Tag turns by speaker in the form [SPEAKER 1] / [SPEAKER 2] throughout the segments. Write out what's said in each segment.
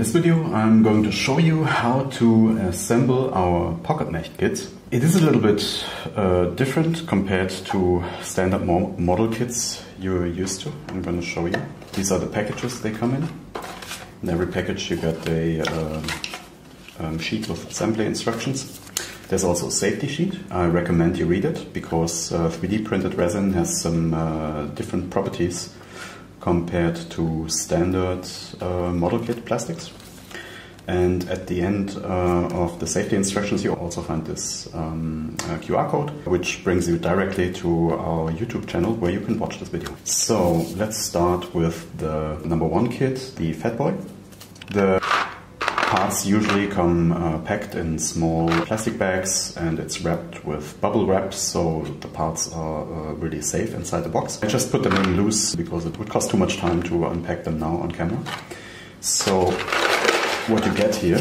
[SPEAKER 1] this video I'm going to show you how to assemble our pocket mech kit. It is a little bit uh, different compared to standard mo model kits you're used to. I'm going to show you. These are the packages they come in. In every package you get a um, um, sheet with assembly instructions. There's also a safety sheet. I recommend you read it because uh, 3D printed resin has some uh, different properties compared to standard uh, model kit plastics. And at the end uh, of the safety instructions, you also find this um, uh, QR code, which brings you directly to our YouTube channel where you can watch this video. So let's start with the number one kit, the Fat Boy. The parts usually come uh, packed in small plastic bags and it's wrapped with bubble wrap so the parts are uh, really safe inside the box. I just put them in loose because it would cost too much time to unpack them now on camera. So what you get here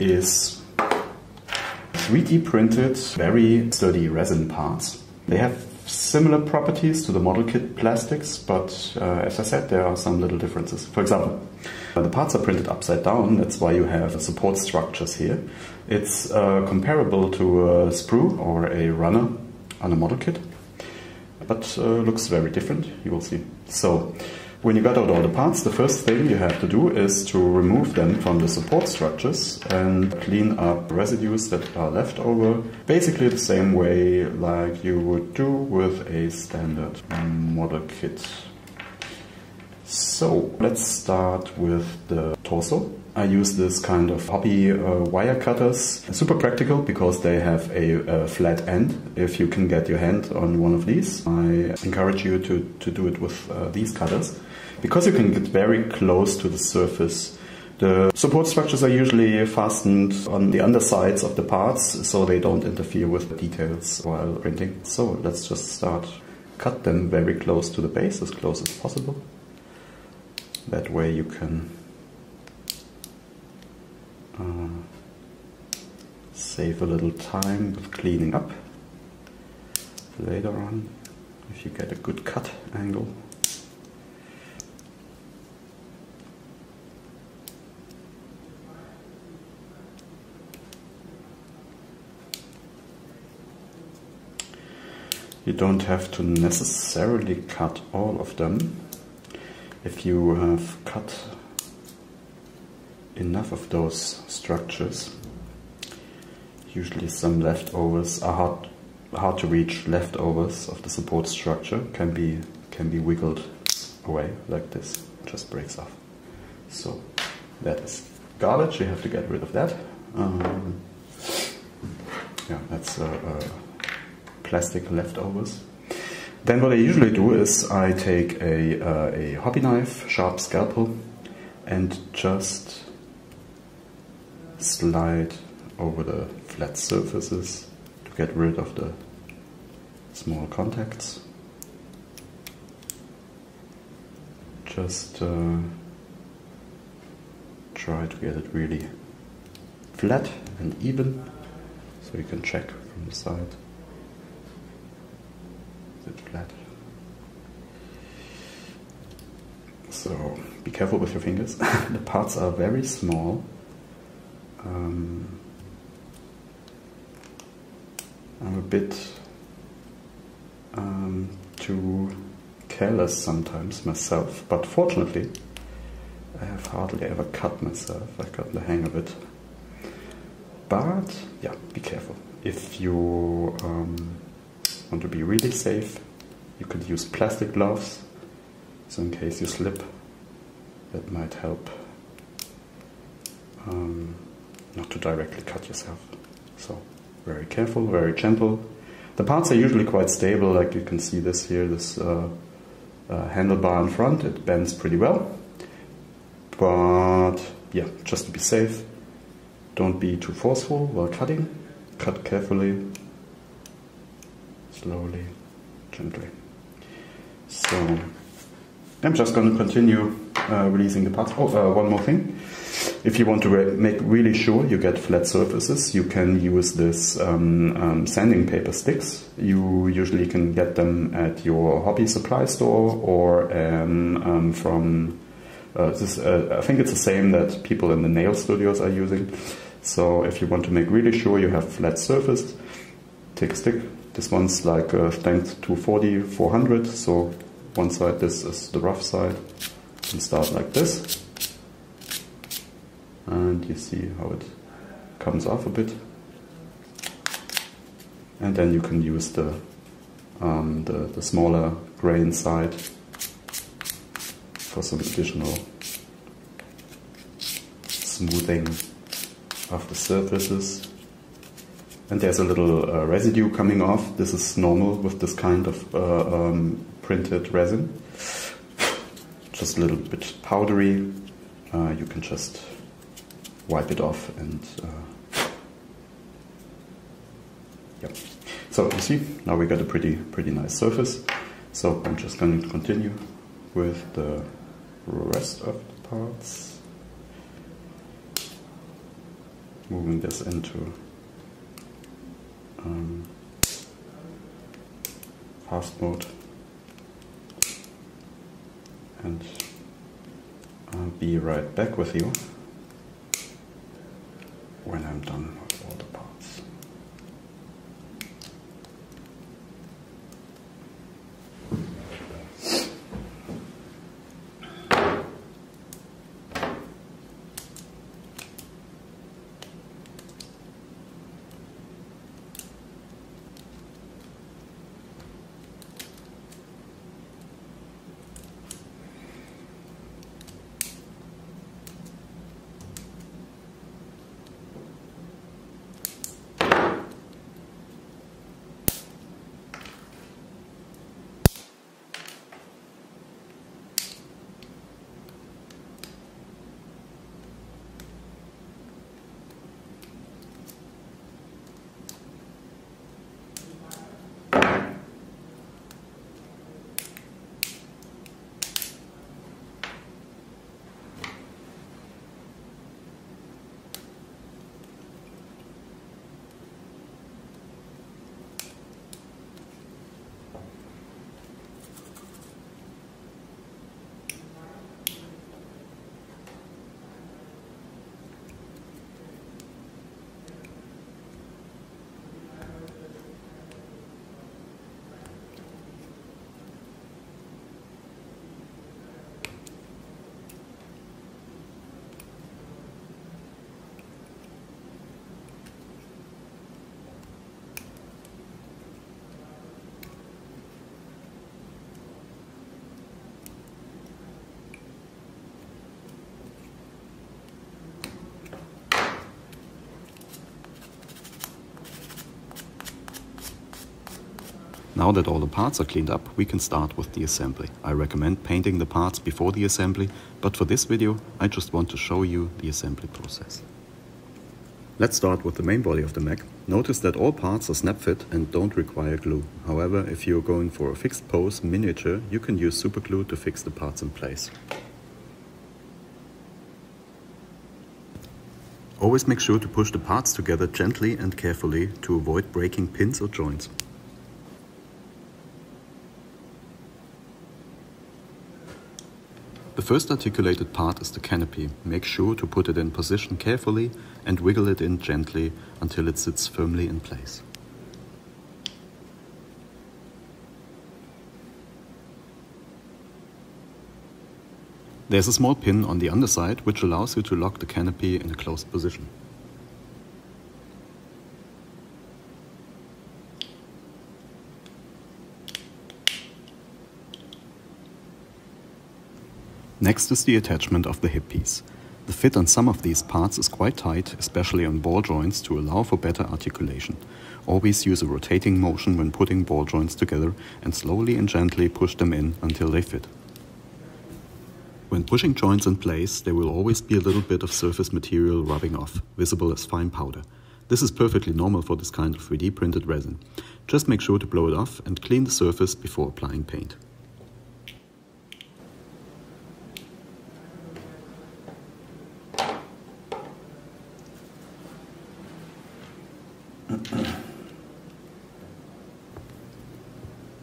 [SPEAKER 1] is 3D printed very sturdy resin parts. They have similar properties to the model kit plastics, but uh, as I said, there are some little differences. For example, the parts are printed upside down, that's why you have support structures here. It's uh, comparable to a sprue or a runner on a model kit, but uh, looks very different, you will see. So, when you got out all the parts, the first thing you have to do is to remove them from the support structures and clean up residues that are left over. Basically the same way like you would do with a standard model kit. So let's start with the torso. I use this kind of hobby uh, wire cutters. Super practical because they have a, a, flat end. If you can get your hand on one of these, I encourage you to, to do it with uh, these cutters because you can get very close to the surface. The support structures are usually fastened on the undersides of the parts so they don't interfere with the details while printing. So let's just start. Cut them very close to the base, as close as possible. That way you can uh, save a little time with cleaning up later on if you get a good cut angle. You don't have to necessarily cut all of them. If you have cut enough of those structures, usually some leftovers are hard, hard to reach leftovers of the support structure can be can be wiggled away like this, just breaks off. So that is garbage, you have to get rid of that. Um, yeah, that's a, a plastic leftovers. Then what I usually do is I take a, uh, a hobby knife, sharp scalpel, and just slide over the flat surfaces to get rid of the small contacts. Just uh, try to get it really flat and even so you can check from the side So be careful with your fingers. the parts are very small. Um, I'm a bit um, too careless sometimes myself, but fortunately I have hardly ever cut myself. I got the hang of it. But yeah, be careful. If you um, want to be really safe, you could use plastic gloves. So in case you slip, that might help um, not to directly cut yourself. So very careful, very gentle. The parts are usually quite stable, like you can see this here, this uh, uh, handlebar in front, it bends pretty well. But yeah, just to be safe, don't be too forceful while cutting. Cut carefully, slowly, gently. So I'm just going to continue uh, releasing the parts. Oh, uh, one more thing. If you want to re make really sure you get flat surfaces, you can use this um, um, sanding paper sticks. You usually can get them at your hobby supply store or um, um from Uh, this, uh, I think it's the same that people in the nail studios are using. So if you want to make really sure you have flat surface, take a stick. This one's like uh, length 240, 400. So one side, this is the rough side. And start like this. And you see how it comes off a bit. And then you can use the, um, the, the smaller grain side for some additional smoothing of the surfaces. And there's a little uh, residue coming off. This is normal with this kind of uh, um, printed resin. Just a little bit powdery. Uh, you can just wipe it off and uh, yep. So you see, now we got a pretty pretty nice surface. So I'm just going to continue with the rest of the parts. Moving this into um, fast mode and I'll be right back with you when I'm done Now that all the parts are cleaned up, we can start with the assembly. I recommend painting the parts before the assembly, but for this video I just want to show you the assembly process. Let's start with the main body of the Mech. Notice that all parts are snap fit and don't require glue. However, if you're going for a fixed pose miniature, you can use super glue to fix the parts in place. Always make sure to push the parts together gently and carefully to avoid breaking pins or joints. First articulated part is the canopy. Make sure to put it in position carefully and wiggle it in gently until it sits firmly in place. There's a small pin on the underside which allows you to lock the canopy in a closed position. Next is the attachment of the hip piece. The fit on some of these parts is quite tight, especially on ball joints to allow for better articulation. Always use a rotating motion when putting ball joints together and slowly and gently push them in until they fit. When pushing joints in place, there will always be a little bit of surface material rubbing off, visible as fine powder. This is perfectly normal for this kind of 3D printed resin. Just make sure to blow it off and clean the surface before applying paint.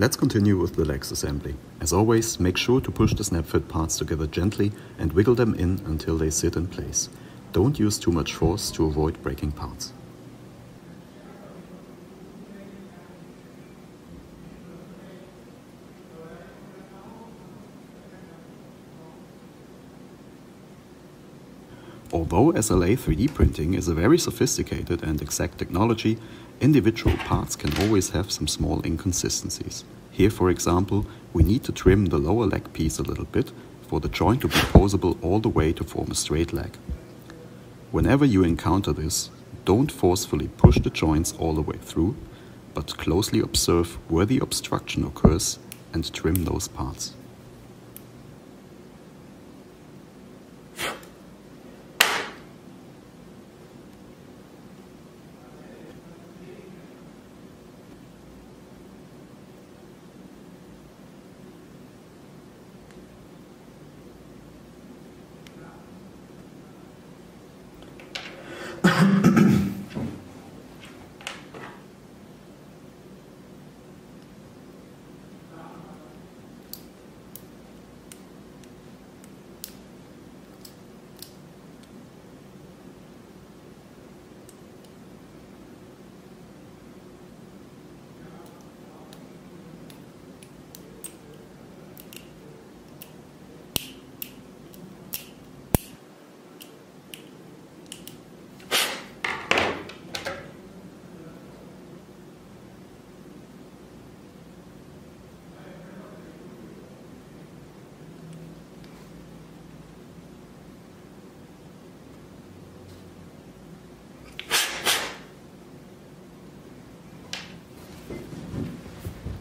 [SPEAKER 1] Let's continue with the legs assembly. As always, make sure to push the snap fit parts together gently and wiggle them in until they sit in place. Don't use too much force to avoid breaking parts. Although SLA 3D printing is a very sophisticated and exact technology, individual parts can always have some small inconsistencies. Here, for example, we need to trim the lower leg piece a little bit for the joint to be posable all the way to form a straight leg. Whenever you encounter this, don't forcefully push the joints all the way through, but closely observe where the obstruction occurs and trim those parts.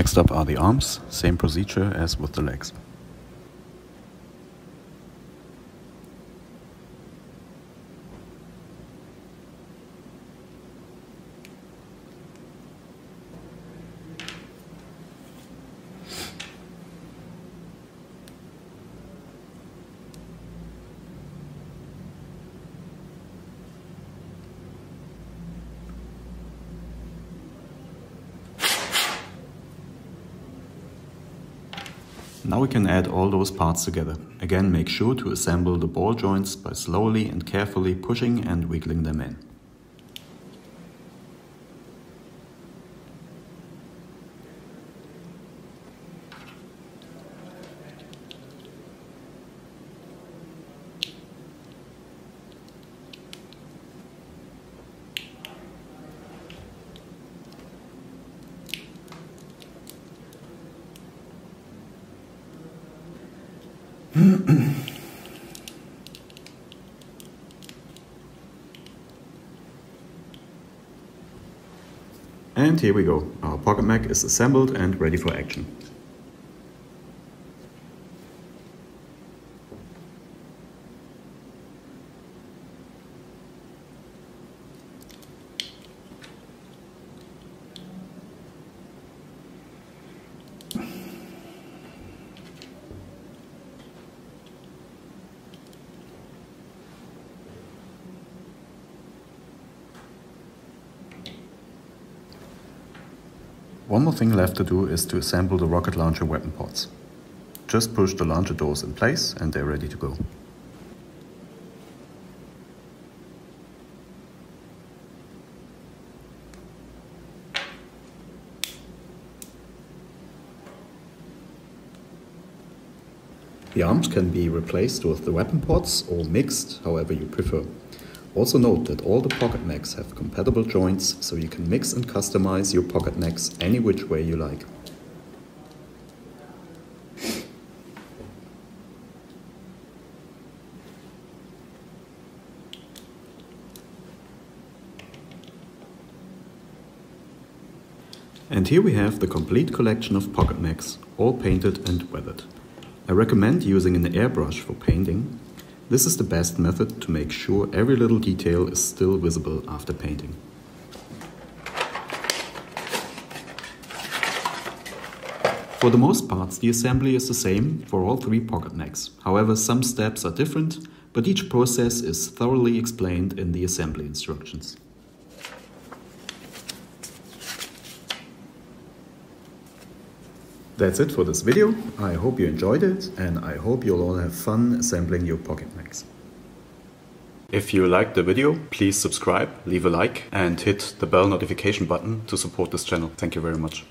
[SPEAKER 1] Next up are the arms, same procedure as with the legs. Now we can add all those parts together. Again, make sure to assemble the ball joints by slowly and carefully pushing and wiggling them in. And here we go. Our Pocket Mech is assembled and ready for action. One more thing left to do is to assemble the rocket launcher weapon pods. Just push the launcher doors in place and they're ready to go. The arms can be replaced with the weapon pods or mixed, however you prefer. Also note that all the pocket mechs have compatible joints, so you can mix and customize your pocket mechs any which way you like. And here we have the complete collection of pocket mechs, all painted and weathered. I recommend using an airbrush for painting, this is the best method to make sure every little detail is still visible after painting. For the most parts, the assembly is the same for all three pocket mechs. However, some steps are different, but each process is thoroughly explained in the assembly instructions. That's it for this video. I hope you enjoyed it and I hope you'll all have fun assembling your Pocket Mechs. If you liked the video, please subscribe, leave a like and hit the bell notification button to support this channel. Thank you very much.